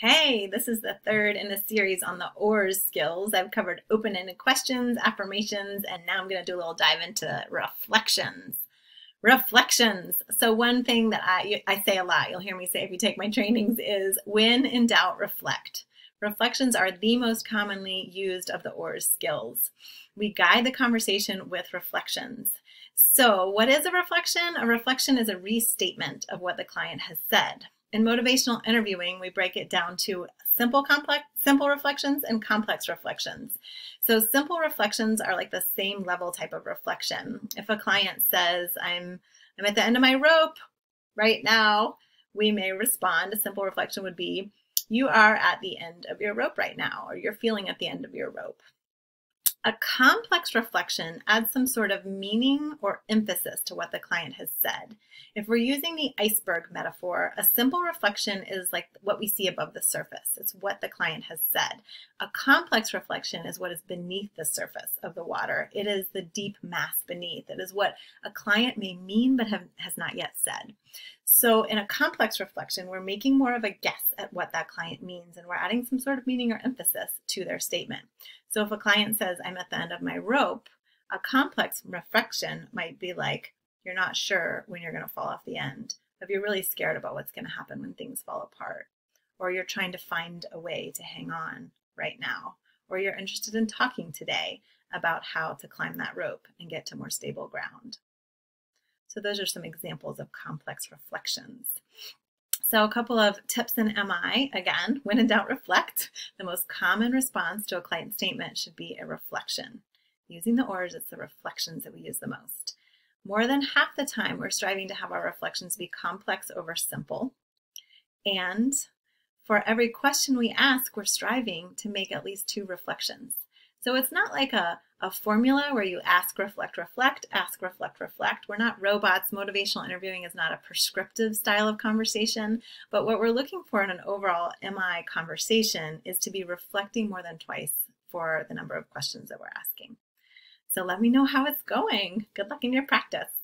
Hey, this is the third in a series on the OARS skills. I've covered open-ended questions, affirmations, and now I'm going to do a little dive into reflections. Reflections. So one thing that I, I say a lot, you'll hear me say if you take my trainings, is when in doubt, reflect. Reflections are the most commonly used of the OARS skills. We guide the conversation with reflections. So what is a reflection? A reflection is a restatement of what the client has said. In motivational interviewing, we break it down to simple complex simple reflections and complex reflections. So simple reflections are like the same level type of reflection. If a client says, I'm I'm at the end of my rope right now, we may respond. A simple reflection would be, you are at the end of your rope right now, or you're feeling at the end of your rope. A complex reflection adds some sort of meaning or emphasis to what the client has said. If we're using the iceberg metaphor, a simple reflection is like what we see above the surface. It's what the client has said. A complex reflection is what is beneath the surface of the water. It is the deep mass beneath. It is what a client may mean but have, has not yet said. So in a complex reflection, we're making more of a guess at what that client means and we're adding some sort of meaning or emphasis to their statement. So if a client says, I'm at the end of my rope, a complex reflection might be like, you're not sure when you're going to fall off the end. If you're really scared about what's going to happen when things fall apart, or you're trying to find a way to hang on right now, or you're interested in talking today about how to climb that rope and get to more stable ground. So those are some examples of complex reflections. So a couple of tips in MI, again, when in doubt, reflect. The most common response to a client statement should be a reflection. Using the OARS, it's the reflections that we use the most. More than half the time, we're striving to have our reflections be complex over simple. And for every question we ask, we're striving to make at least two reflections. So it's not like a, a formula where you ask, reflect, reflect, ask, reflect, reflect. We're not robots. Motivational interviewing is not a prescriptive style of conversation. But what we're looking for in an overall MI conversation is to be reflecting more than twice for the number of questions that we're asking. So let me know how it's going. Good luck in your practice.